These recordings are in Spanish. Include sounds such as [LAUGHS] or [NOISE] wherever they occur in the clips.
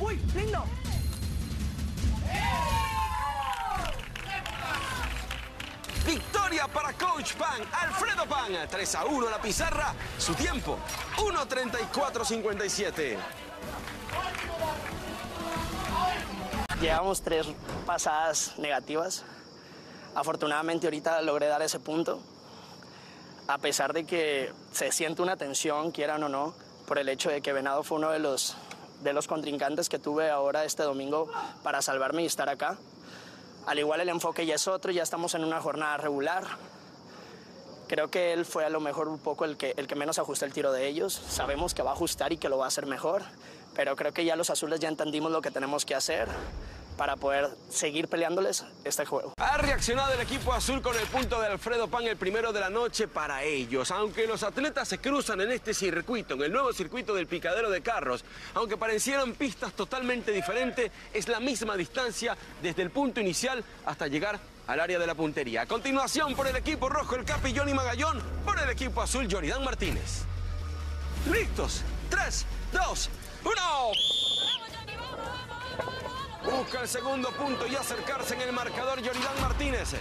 ¡Uy, lindo! Victoria para Coach Pan, Alfredo Pan. 3 a 1 la pizarra. Su tiempo, 1.34.57. Llevamos tres pasadas negativas. Afortunadamente ahorita logré dar ese punto. A pesar de que se siente una tensión, quieran o no, por el hecho de que Venado fue uno de los, de los contrincantes que tuve ahora este domingo para salvarme y estar acá. Al igual el enfoque ya es otro, ya estamos en una jornada regular. Creo que él fue a lo mejor un poco el que, el que menos ajustó el tiro de ellos. Sabemos que va a ajustar y que lo va a hacer mejor, pero creo que ya los azules ya entendimos lo que tenemos que hacer para poder seguir peleándoles este juego. Ha reaccionado el equipo azul con el punto de Alfredo Pan, el primero de la noche para ellos. Aunque los atletas se cruzan en este circuito, en el nuevo circuito del picadero de carros, aunque parecieran pistas totalmente diferentes, es la misma distancia desde el punto inicial hasta llegar al área de la puntería. A continuación, por el equipo rojo, el Capi Johnny Magallón, por el equipo azul, Yoridán Martínez. ¡Listos! ¡Tres, dos, uno! Busca el segundo punto y acercarse en el marcador Yoridán Martínez.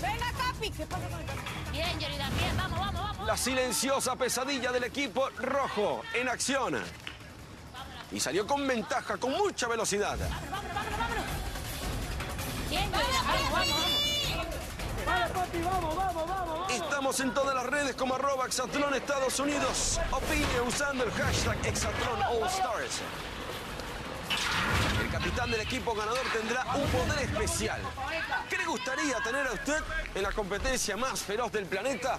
Venga, Capi. ¿Qué pasa con el Capi? Bien, Yoridan, bien, vamos, vamos, vamos. La silenciosa pesadilla del equipo rojo en acción. Y salió con ventaja, con mucha velocidad. Vámonos, vámonos, vámonos. Bien, Yoridan, vamos, vamos, vamos. Estamos en todas las redes como arroba Exatlón Estados Unidos. Opine usando el hashtag Exatlón All Stars. El capitán del equipo ganador tendrá un poder especial. ¿Qué le gustaría tener a usted en la competencia más feroz del planeta?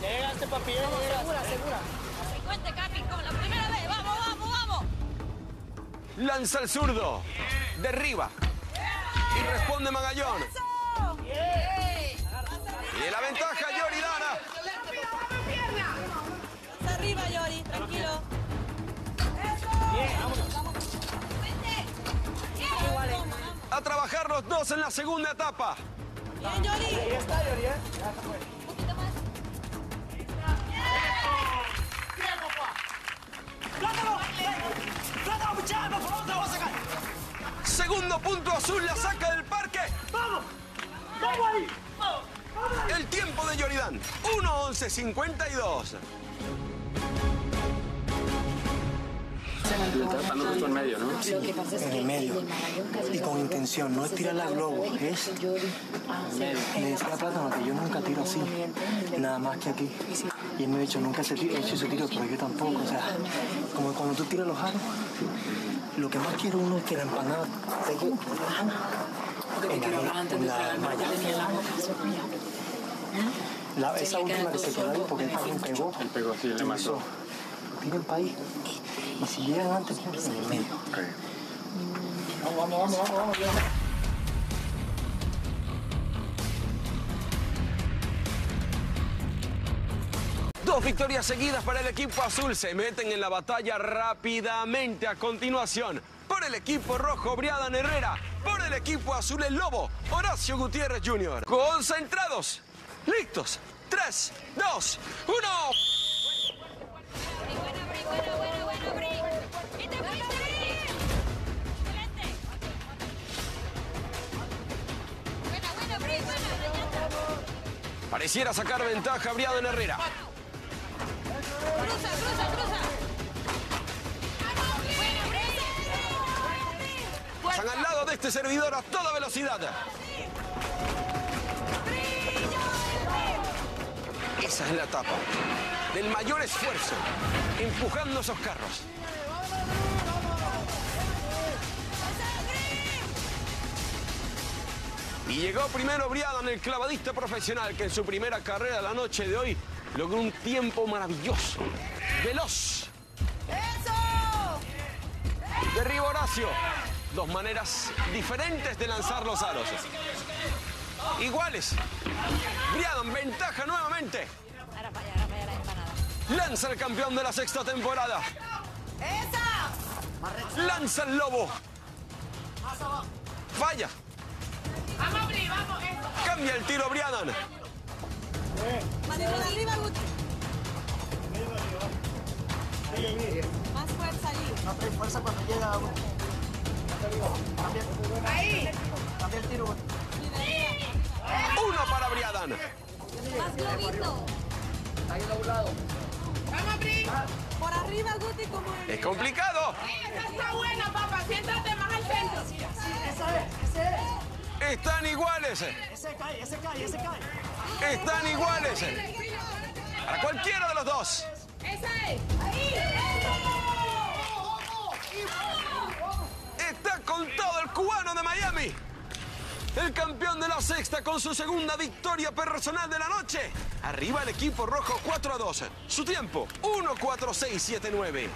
Llegaste, papi, segura, segura. Que cuente, Capi, como la primera vez. Vamos, vamos, vamos. Lanza el zurdo. Derriba. Y responde Magallón. Y la ventaja Yoridana. Arriba, A trabajar los dos en la segunda etapa. Bien, Yori. Ahí está, Yori, ¿eh? Un poquito más. Segundo punto azul, la saca del parque. ¡Vamos! ¡Vamos ahí! El tiempo de Yoridán, 1.11.52. Tratando justo en medio, ¿no? Lo que pasa es en que el medio. Y con intención, no es tirarla al globo, es- Yo- ah, sí. Le decía a Plátano que yo nunca tiro así, nada más que aquí. Y él me ha dicho, nunca he hecho ese tiro, pero yo tampoco. O sea, como cuando tú tiras los aros, lo que más quiero uno es que la empanada pegue en la, en la malla. La, esa última que se quedó ahí, porque él también pegó. Él pegó, sí, le mató. Tiren para ahí. Y si llegan antes, el medio. Vamos, vamos, vamos, vamos. Dos victorias seguidas para el equipo azul. Se meten en la batalla rápidamente a continuación. Por el equipo rojo, Briadan Herrera. Por el equipo azul, el Lobo, Horacio Gutiérrez Jr. Concentrados, listos. 3, 2, 1. Pareciera sacar ventaja Briadan Herrera. Cruza, cruza, cruza. Pasan al lado de este servidor a toda velocidad. Esa es la etapa del mayor esfuerzo, empujando esos carros. Y llegó primero Briadan, el clavadista profesional, que en su primera carrera la noche de hoy logró un tiempo maravilloso, veloz. Derriba Horacio. Dos maneras diferentes de lanzar los aros. Iguales. Briadan, ventaja nuevamente. Ahora falla, ahora falla la empanada. Lanza el campeón de la sexta temporada. Lanza el lobo. Falla. Cambia el tiro Briadan. Manito de arriba, Guti. Más fuerza allí. fuerza cuando llega. Cambia, cambia el tiro. Uno para Briadan. Más globito. Vamos, Bri. Por arriba, Guti, como el... Es complicado. Esa está buena, papá. Siéntate más al centro. Esa es, ese es. Están iguales. Ese cae, ese cae, ese cae. Están iguales. Para cualquiera de los dos. Está con todo el cubano de Miami. El campeón de la sexta con su segunda victoria personal de la noche. Arriba el equipo rojo 4 a 2. Su tiempo 1-4-6-7-9.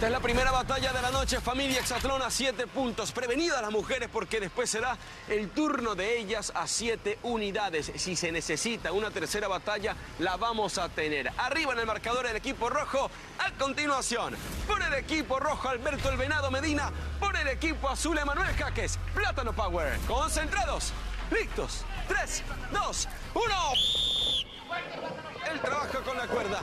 Esta es la primera batalla de la noche, familia Exatlón a 7 puntos. Prevenidas las mujeres porque después será el turno de ellas a 7 unidades. Si se necesita una tercera batalla, la vamos a tener. Arriba en el marcador el equipo rojo. A continuación, por el equipo rojo Alberto El Venado Medina, por el equipo azul Emanuel Jaques. Plátano Power. Concentrados. Listos. 3, 2, 1. El trabajo con la cuerda.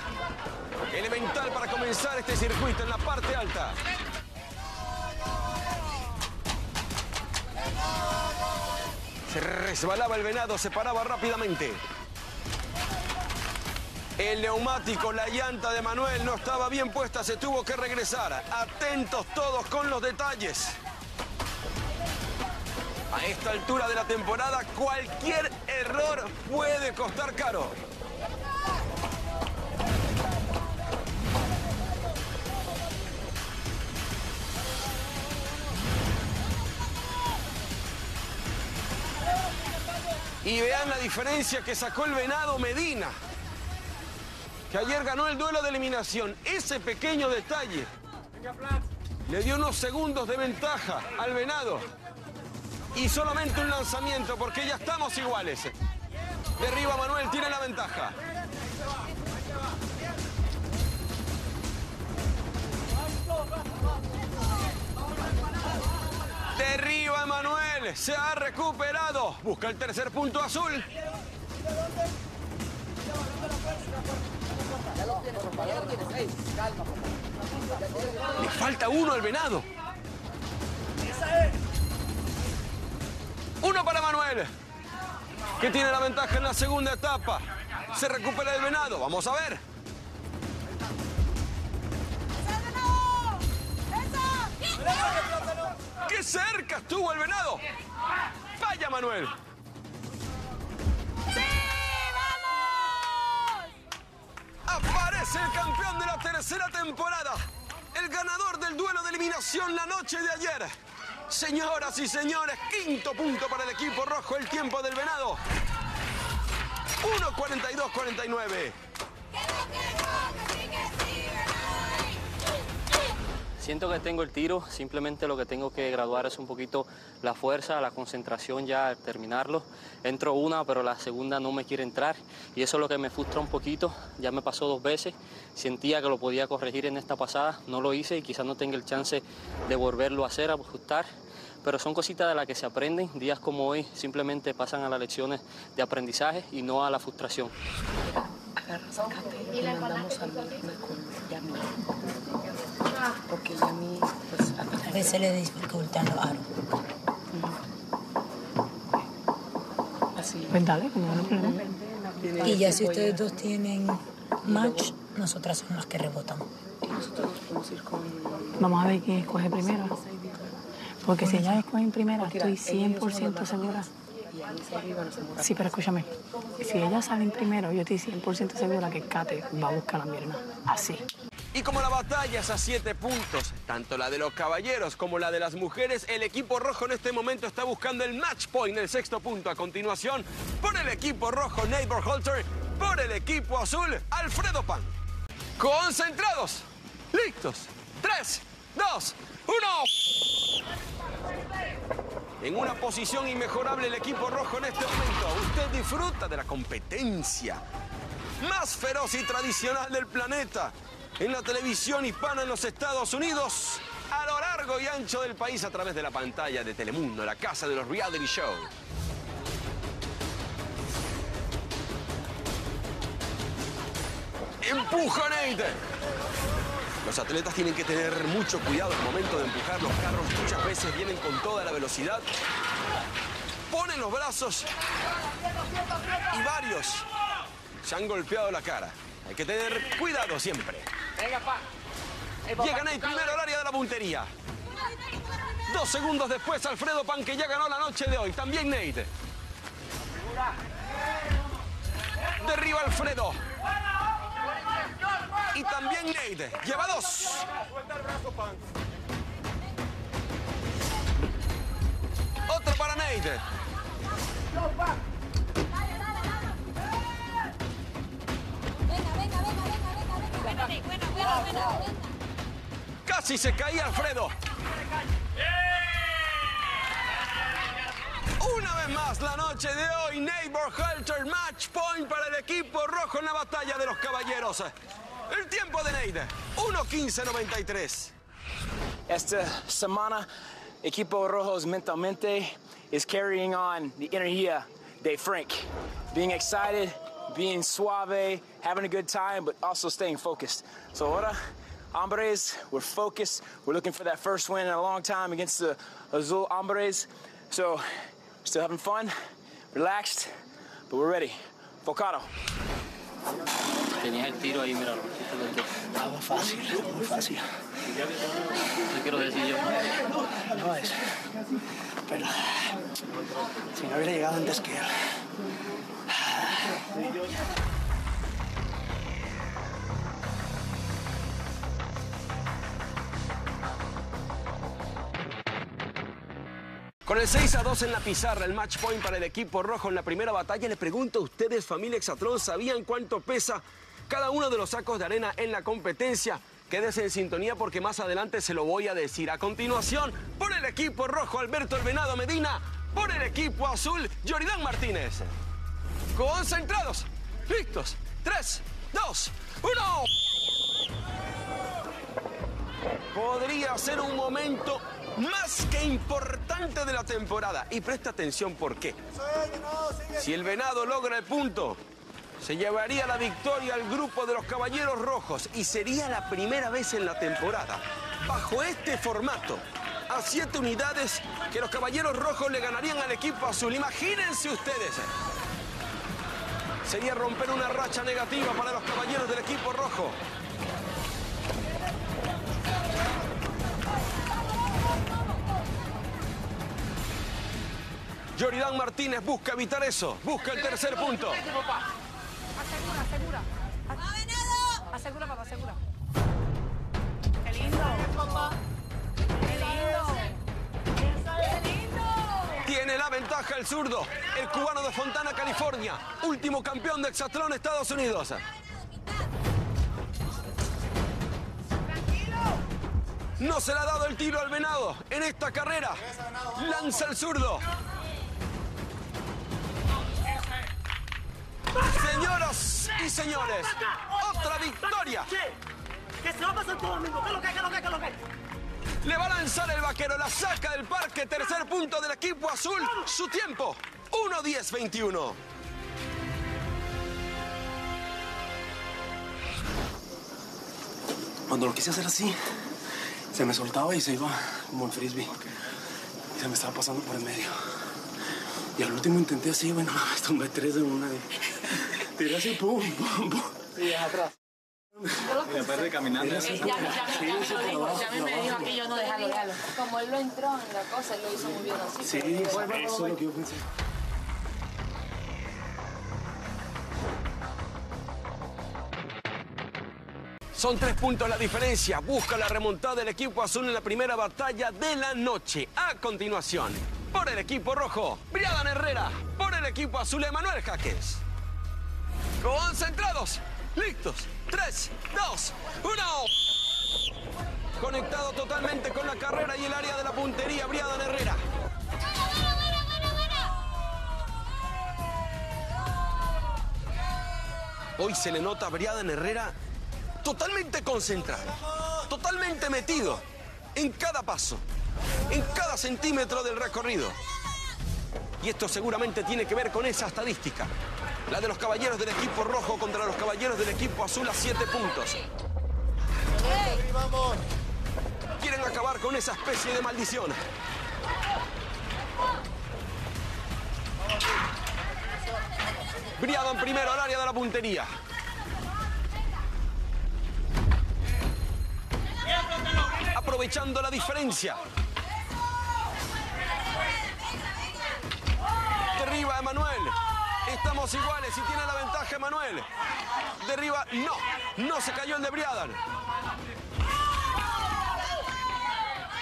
Elemental para comenzar este circuito en la parte alta. Se resbalaba el venado, se paraba rápidamente. El neumático, la llanta de Manuel no estaba bien puesta, se tuvo que regresar. Atentos todos con los detalles. A esta altura de la temporada, cualquier error puede costar caro. Y vean la diferencia que sacó el venado Medina, que ayer ganó el duelo de eliminación. Ese pequeño detalle le dio unos segundos de ventaja al venado. Y solamente un lanzamiento, porque ya estamos iguales. Derriba Manuel, tiene la ventaja. Derriba Manuel, se ha recuperado. Busca el tercer punto azul. Le falta uno al venado. Uno para Manuel, que tiene la ventaja en la segunda etapa. Se recupera el venado. Vamos a ver. ¡Qué cerca estuvo el venado! ¡Vaya, Manuel! Aparece el campeón de la tercera temporada. El ganador del duelo de eliminación la noche de ayer. Señoras y señores, quinto punto para el equipo rojo, el tiempo del venado. 1.42.49. Siento que tengo el tiro, simplemente lo que tengo que graduar es un poquito la fuerza, la concentración ya al terminarlo. Entro una, pero la segunda no me quiere entrar y eso es lo que me frustra un poquito. Ya me pasó dos veces, sentía que lo podía corregir en esta pasada, no lo hice y quizás no tenga el chance de volverlo a hacer, a ajustar. Pero son cositas de las que se aprenden. Días como hoy simplemente pasan a las lecciones de aprendizaje y no a la frustración. Porque Yami, pues, A veces le dificultan los aros. así. Pues dale, como no problema. Y ya si ustedes dos tienen match, nosotras somos las que rebotamos. Y nosotros nos podemos ir con. Vamos a ver quién escoge primero. Porque si ella escoge en primera, Porque estoy mira, ellos son 100% los segura. Sí, pero escúchame. Si ella sale en primero, yo estoy 100% segura que Kate va a buscar a mi hermana. Así. Y como la batalla es a siete puntos, tanto la de los caballeros como la de las mujeres, el equipo rojo en este momento está buscando el match point, el sexto punto. A continuación, por el equipo rojo, Neighbor Holter, por el equipo azul, Alfredo Pan. Concentrados, listos. Tres, dos, uno. En una posición inmejorable el equipo rojo en este momento. Usted disfruta de la competencia más feroz y tradicional del planeta. En la televisión hispana en los Estados Unidos, a lo largo y ancho del país a través de la pantalla de Telemundo, la casa de los reality shows. Empuja Nate. Los atletas tienen que tener mucho cuidado al momento de empujar los carros. Muchas veces vienen con toda la velocidad. Ponen los brazos y varios se han golpeado la cara. Hay que tener cuidado siempre. Venga, pa. Llega Nate primero al área de la puntería. Dos segundos después, Alfredo Pan, que ya ganó la noche de hoy. También Nate. Derriba Alfredo. Y también Nate. Lleva dos. Otro para Nate. Buena, buena, buena, buena. Casi se caía Alfredo. Una vez más la noche de hoy, Neighbor Halter match point para el equipo rojo en la batalla de los caballeros. El tiempo de Neide, 1.15.93. Esta semana, Equipo Rojos mentalmente is carrying on the energía de Frank. Being excited, being suave, having a good time, but also staying focused. So ahora, hombres, we're focused. We're looking for that first win in a long time against the Azul hombres. So, still having fun, relaxed, but we're ready. Focado. Tenías el tiro ahí, míralo. Estaba fácil, muy fácil. ¿Qué quiero decir yo? No es. Pero si no hubiera llegado antes que él. Con el 6 a 2 en la pizarra, el match point para el equipo rojo en la primera batalla, le pregunto a ustedes, familia Exatlón, ¿sabían cuánto pesa cada uno de los sacos de arena en la competencia? Quédese en sintonía porque más adelante se lo voy a decir. A continuación, por el equipo rojo, Alberto El Venado Medina. Por el equipo azul, Yoridán Martínez. Concentrados, listos. 3, 2, 1. Podría ser un momento más que importante de la temporada. Y presta atención por qué. Si el venado logra el punto, se llevaría la victoria al grupo de los Caballeros Rojos y sería la primera vez en la temporada, bajo este formato, a siete unidades que los Caballeros Rojos le ganarían al equipo azul. Imagínense ustedes. Sería romper una racha negativa para los Caballeros del equipo rojo. Yoridán Martínez busca evitar eso, busca el tercer punto. Asegura, asegura. Asegura, papá, asegura. Qué lindo. Qué lindo. Qué lindo. Tiene la ventaja el zurdo, el cubano de Fontana, California, último campeón de hexatlón Estados Unidos. No se le ha dado el tiro al venado en esta carrera. Lanza el zurdo. Señoras y señores, otra victoria. ¿Qué se va a pasar todo domingo? ¿Qué es lo que, qué es lo que, qué es lo que? Le va a lanzar el vaquero, la saca del parque, tercer punto del equipo azul. Su tiempo, 1.10.21. Cuando lo quise hacer así, se me soltaba y se iba como en frisbee. Y se me estaba pasando por el medio. Y al último intenté así, bueno, [LAUGHS] tumbé tres de una. y Tiré así, pum, pum, pum. Y atrás. Y aparte caminando. Ya, ya, ya, ya me lo dijo, ya me dijo que yo no déjalo, déjalo. Como él lo entró en la cosa, él lo hizo muy bien así. Sí, eso es lo que yo pensé. Son tres puntos la diferencia. Busca la remontada del equipo azul en la primera batalla de la noche. A continuación, por el equipo rojo, Briadan Herrera. Por el equipo azul, Emanuel Jaques. Concentrados, listos. Tres, dos, uno. Conectado totalmente con la carrera y el área de la puntería, Briadan Herrera. Hoy se le nota a Briadan Herrera totalmente concentrado, totalmente metido en cada paso, en cada centímetro del recorrido. Y esto seguramente tiene que ver con esa estadística, la de los caballeros del equipo rojo contra los caballeros del equipo azul a siete puntos. Quieren acabar con esa especie de maldición. Briadan primero al área de la puntería. Aprovechando la diferencia. Derriba Emanuel. Estamos iguales y tiene la ventaja Emanuel. Derriba, no, no se cayó el de Briadan.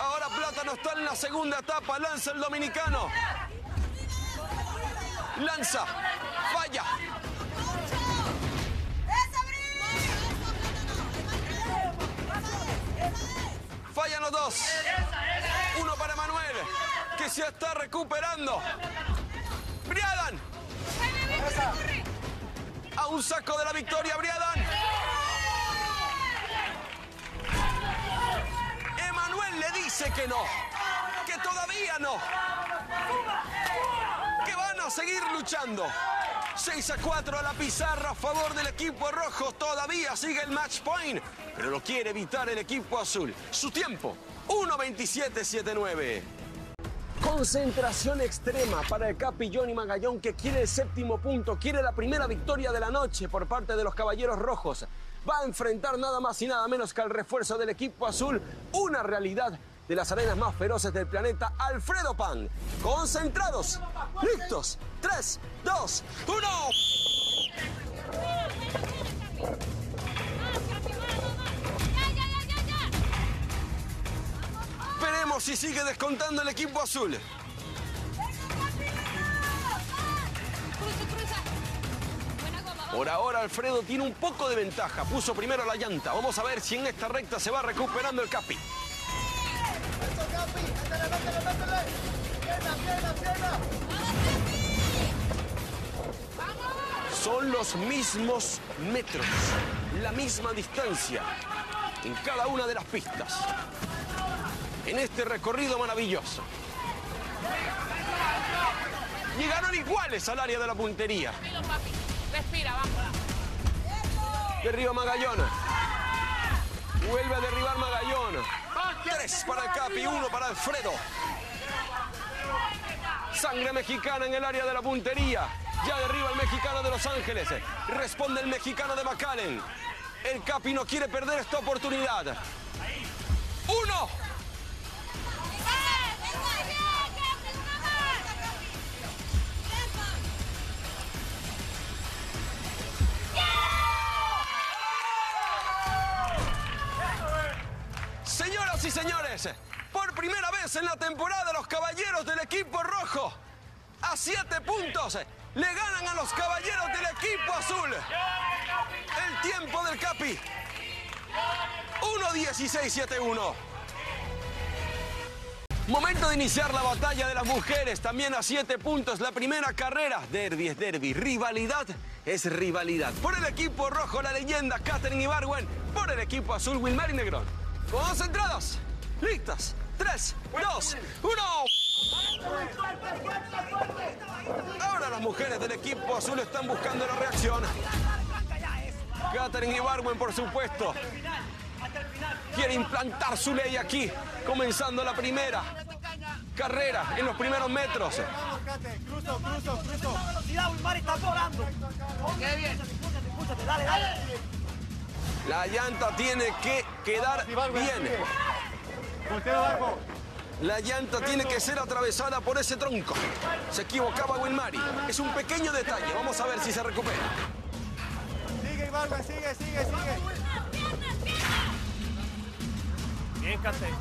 Ahora Plátano está en la segunda etapa, lanza el dominicano. Lanza, falla. Fallan los dos. Uno para Manuel, que se está recuperando. A un saco de la victoria, Briadan. Emanuel le dice que no, que todavía no, que van a seguir luchando. 6 a 4 a la pizarra a favor del equipo rojo. Todavía sigue el match point, pero lo quiere evitar el equipo azul. Su tiempo, 1.27.79. Concentración extrema para el Capi Johnny Magallón que quiere el séptimo punto, quiere la primera victoria de la noche por parte de los Caballeros Rojos. Va a enfrentar nada más y nada menos que al refuerzo del equipo azul, una realidad de las arenas más feroces del planeta, Alfredo Pan. Concentrados, listos, 3, 2, 1. Veremos si sigue descontando el equipo azul. Por ahora Alfredo tiene un poco de ventaja. Puso primero la llanta. Vamos a ver si en esta recta se va recuperando el Capi. Son los mismos metros, la misma distancia en cada una de las pistas. En este recorrido maravilloso. Llegaron iguales al área de la puntería. Tranquilo, papi. Respira, vamos. Derriba Magallón. Vuelve a derribar Magallón. Tres para el Capi, uno para Alfredo. Sangre mexicana en el área de la puntería. Ya derriba el mexicano de Los Ángeles. Responde el mexicano de McAllen. El Capi no quiere perder esta oportunidad. ¡Uno! Señores, por primera vez en la temporada los caballeros del equipo rojo a siete puntos le ganan a los caballeros del equipo azul. El tiempo del Capi. 1.16.71. Momento de iniciar la batalla de las mujeres, también a siete puntos, la primera carrera. Derby es derby, rivalidad es rivalidad. Por el equipo rojo, la leyenda Catherine Ibarwen. Por el equipo azul, Wilmar y Negrón. Concentrados, listas, 3, 2, 1. Ahora las mujeres del equipo azul están buscando la reacción. Catherine Ibarwen, por supuesto, quiere implantar su ley aquí, comenzando la primera carrera en los primeros metros. Cruzo, cruzo, cruzo. velocidad, está volando. Qué bien. Escúchate, dale, dale. La llanta tiene que quedar bien. La llanta tiene que ser atravesada por ese tronco. Se equivocaba Wilmari. Es un pequeño detalle. Vamos a ver si se recupera. Sigue, Ibargüen, sigue, sigue, sigue. Bien, Cate.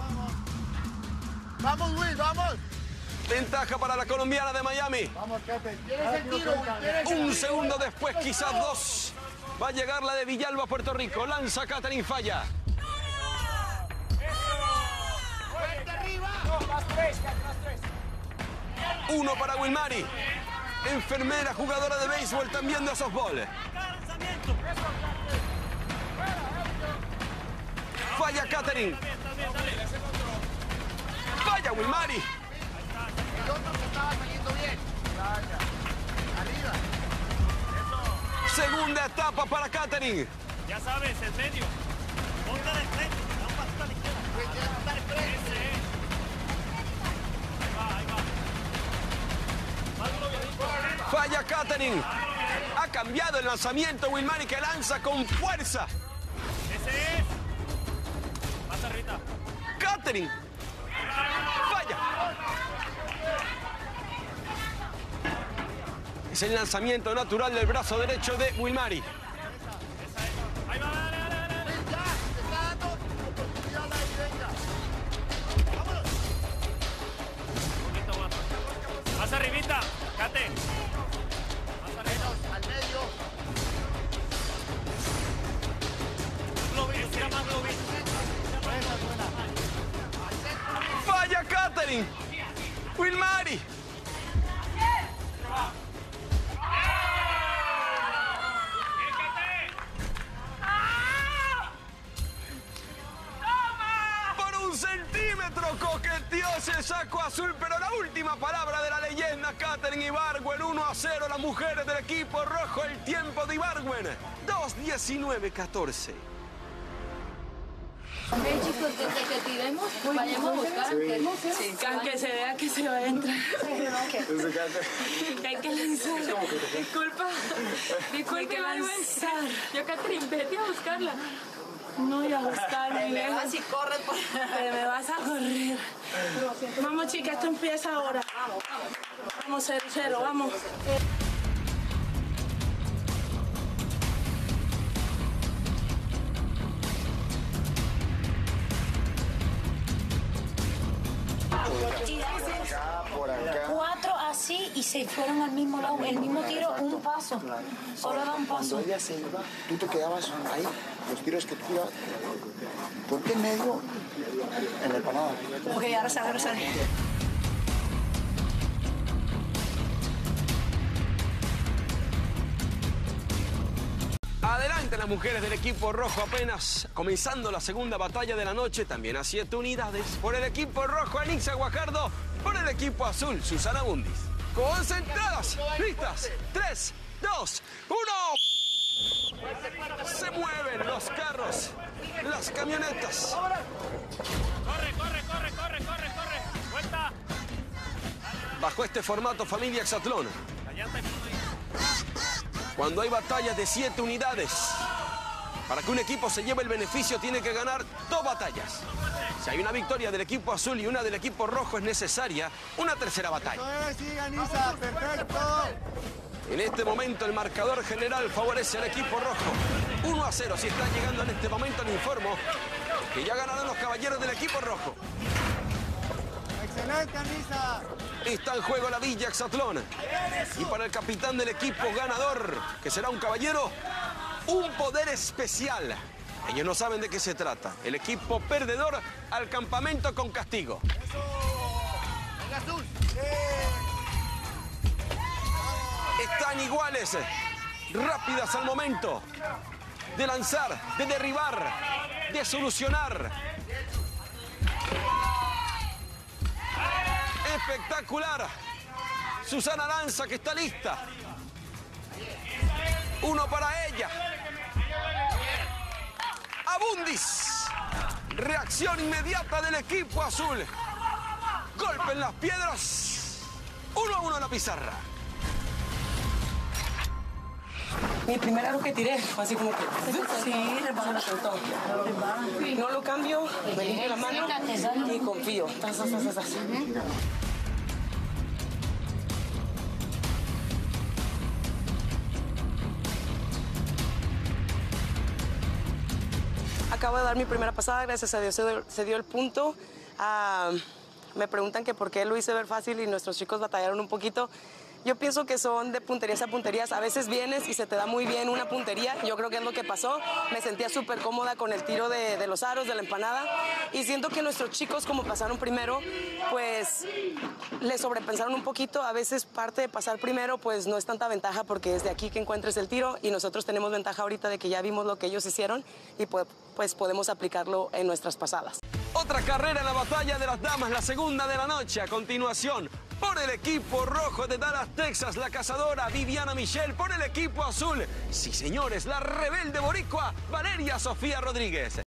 Vamos, Will, vamos. Ventaja para la colombiana de Miami. Vamos, Cate. Un segundo después, quizás dos. Va a llegar la de Villalba, Puerto Rico. Lanza Catherine Falla. Uno para Wilmari. Enfermera, jugadora de béisbol, también de softball. Falla Catherine. Falla Wilmari. El otro que estaba saliendo bien. Segunda etapa para Catherine. Ya sabes, el medio. queda de frente, da un pasito a la izquierda. Está de frente. Falla Katherine. Ha cambiado el lanzamiento Wilmary que lanza con fuerza. Ese es. Pasa, Rita. Katherine. Es el lanzamiento natural del brazo derecho de Wilmary. Leyenda, Katherine Ibargüen, 1 a 0, las mujeres del equipo rojo, el tiempo de Ibargüen, 2-19-14. Ok, chicos, desde que tiremos, vayamos a buscar Sí, que aunque se vea que se va a entrar. Hay que lanzar. Disculpa. [LAUGHS] Disculpa, hay que lanzar. Yo, Catherine, vete a buscarla. No, ya a buscarla. Te me vas y corres por- Te me vas a correr. Vamos, chicas, esto empieza ahora. Vamos, cero, cero, vamos. Así y se fueron al mismo lado, el mismo tiro, un paso. Solo da un Cuando paso. ella se iba, tú te quedabas ahí, los tiros que tú ibas, ponte en medio en la empanada. Ok, ahora sale, ahora sale. Adelante las mujeres del equipo rojo apenas comenzando la segunda batalla de la noche, también a siete unidades. Por el equipo rojo, Anixa Guajardo. Por el equipo azul, Susana Bundis. Concentradas, listas. Tres, dos, uno. Se mueven los carros, las camionetas. Corre, corre, corre, corre, corre, corre. Vuelta. Bajo este formato familia Exatlón. La llanta y punto ahí. Cuando hay batallas de siete unidades, para que un equipo se lleve el beneficio tiene que ganar dos batallas. Si hay una victoria del equipo azul y una del equipo rojo es necesaria una tercera batalla. Perfecto. En este momento el marcador general favorece al equipo rojo. 1 a 0 si está llegando en este momento le informo que ya ganaron los caballeros del equipo rojo. Excelente, Anisa. Está en juego la Villa Exatlón. Y para el capitán del equipo ganador, que será un caballero, un poder especial. Ellos no saben de qué se trata. El equipo perdedor al campamento con castigo. Están iguales, rápidas al momento de lanzar, de derribar, de solucionar. Espectacular. Susana Lanza que está lista. Uno para ella. Abundis. Reacción inmediata del equipo azul. Golpe en las piedras. Uno a uno en la pizarra. Mi primer aro que tiré fue así como que. Sí, resbaló. No lo cambio, me limpio la mano y confío. Acabo de dar mi primera pasada, gracias a Dios se dio, se dio el punto. Ah, me preguntan que por qué lo hice ver fácil y nuestros chicos batallaron un poquito. Yo pienso que son de punterías a punterías. A veces vienes y se te da muy bien una puntería. Yo creo que es lo que pasó. Me sentía súper cómoda con el tiro de, los aros, de la empanada. Y siento que nuestros chicos, como pasaron primero, pues le sobrepensaron un poquito. A veces parte de pasar primero, pues no es tanta ventaja porque es de aquí que encuentres el tiro. Y nosotros tenemos ventaja ahorita de que ya vimos lo que ellos hicieron y pues, pues podemos aplicarlo en nuestras pasadas. Otra carrera en la batalla de las damas, la segunda de la noche. A continuación, por el equipo rojo de Dallas, Texas, la cazadora Viviana Michelle. Por el equipo azul, sí señores, la rebelde boricua Valeria Sofía Rodríguez.